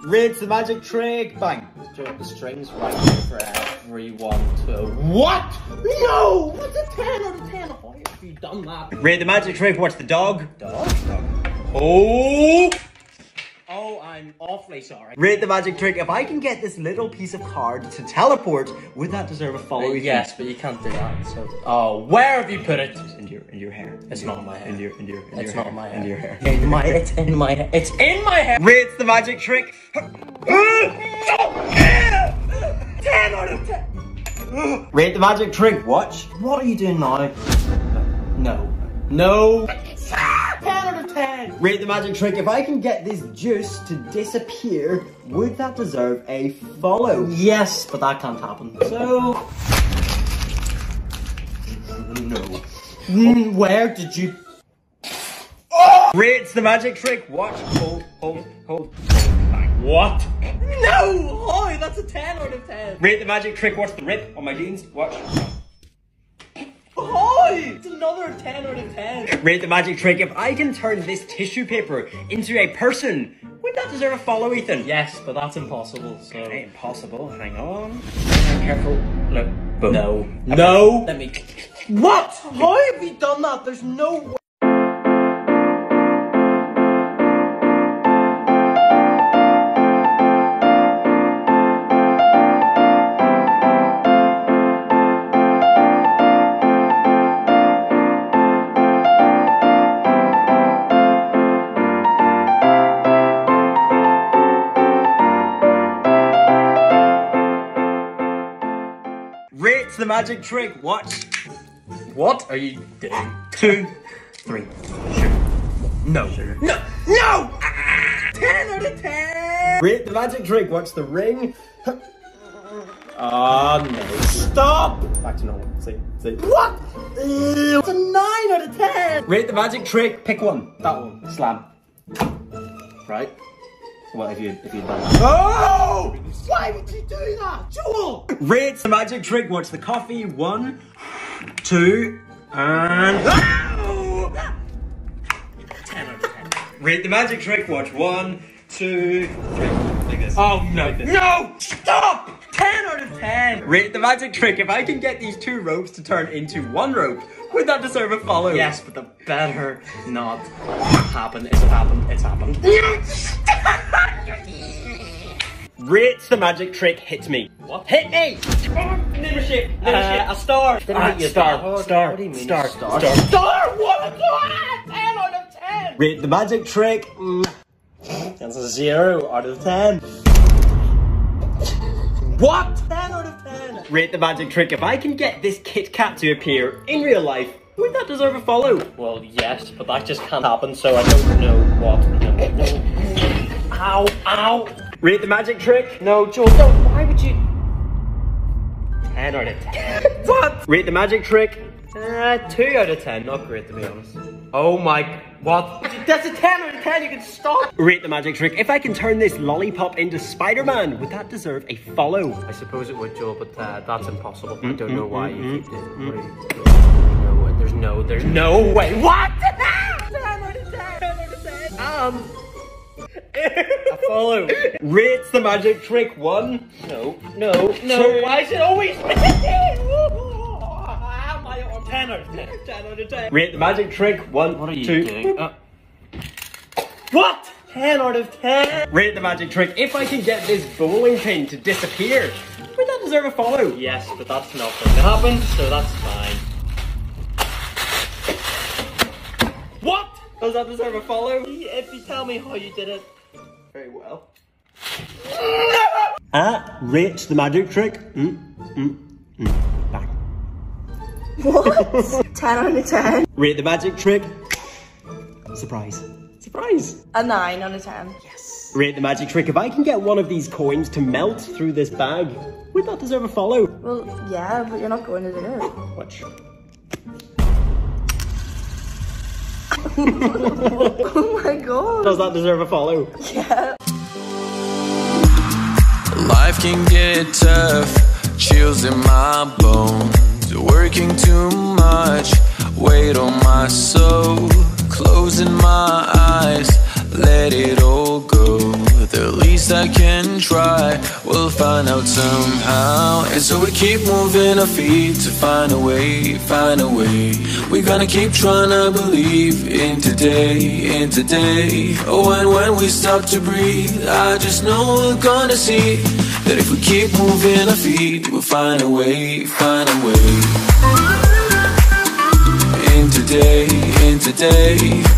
Rinse the magic trick. Bang. Joel, the string's right for everyone to. What? No! What's a 10 out of 10? Why have you done that? Read the magic trick. Watch the dog. Dog? Oh! Oh, I'm awfully sorry. Read the magic trick. If I can get this little piece of card to teleport, would that deserve a follow? Uh, Ethan? yes, but you can't do that. So, oh, where have you put it? Into your, into your hair. It's Into not your- my hair. Into your, into your, into It's your not hair. my hair. Into your hair. In my, it's in my hair. It's in my hair. Read the magic trick. Ten out of ten. Read the magic trick. Watch. What are you doing now? No. No. Ten out of ten. Read the magic trick. If I can get this juice to disappear, would that deserve a follow? Yes, but that can't happen. So, No. mm, where did you? Read the magic trick. Watch. Hold. Hold. Hold. What? No! Hi, that's a ten out of ten. Read the magic trick. Watch the rip on my jeans. Watch. Hi, it's another ten out of ten. Read the magic trick. If I can turn this tissue paper into a person, would that deserve a follow, Ethan? Yes, but that's impossible. So. Okay, impossible. Hang on. Careful. Look. Boom. No. No. Let me. What? How have you done that? There's no way. Rate the magic trick. Watch. What are you doing? Two. Three. No. No! No! Ten out of ten. Rate the magic trick. Watch the ring. Ah, no. Stop! Back to normal. See, see. What? Ew, It's a nine out of ten. Rate the magic trick. Pick one. That one. Slam. Right? What have you, if you done that? Oh! Why would you do that, Joel? Rate the magic trick. Watch the coffee. One, two, and. Oh! Ten out of ten. Rate the magic trick. Watch one, two, three. Like this. Oh no! Like this. No! Stop! Ten out of ten. Rate the magic trick. If I can get these two ropes to turn into one rope, would that deserve a follow? Yes, but the better not happen. Is it happened? It's happened. Rate the magic trick. Hit me. What? Hit me! Leadership. Uh, a star. Ah, star, star, What do you mean? star, star. star. Star. What? Ten out of ten. Rate the magic trick. Mm. That's a zero out of ten. What? Ten out of ten. Rate the magic trick. If I can get this Kit Kat to appear in real life, would that deserve a follow? Well, yes, but that just can't happen, so I don't know what. No, no. Ow, ow. Rate the magic trick. No, Joel, don't. Why would you? 10 out of 10. What? Rate the magic trick. Uh, 2 out of 10. Not great, to be honest. Oh my. What? That's a 10 out of 10. You can stop. Rate the magic trick. If I can turn this lollipop into Spider-Man, would that deserve a follow? I suppose it would, Joel, but uh, that's impossible. I don't know why you keep doing are no, There's no, there's no way. What? 10 out of 10. 10 out of 10. Um. A follow. Rate the magic trick. One. No, no, no. Two. Why is it always 10 out of 10. 10 out of 10. Rate the magic trick. One. What are you two. doing? Uh, what? 10 out of 10. Rate the magic trick. If I can get this bowling pin to disappear, would that deserve a follow? Yes, but that's not going to happen, so that's fine. What? Does that deserve a follow? If you tell me how you did it. Very well. Ah, rate the magic trick. Mm, mm, mm. Bang. What? 10 out of 10. Rate the magic trick. Surprise. Surprise. A 9 out of 10. Yes. Rate the magic trick. If I can get one of these coins to melt through this bag, would that deserve a follow? Well, yeah, but you're not going to do it. Watch. Oh my god. Does that deserve a follow? Yeah. Life can get tough, chills in my bones. Working too much, weight on my soul. Closing my eyes, we'll find out somehow. And so we keep moving our feet to find a way, find a way. We're gonna keep trying to believe in today, in today. Oh, and when we stop to breathe, I just know we're gonna see that if we keep moving our feet, we'll find a way, find a way. In today, in today.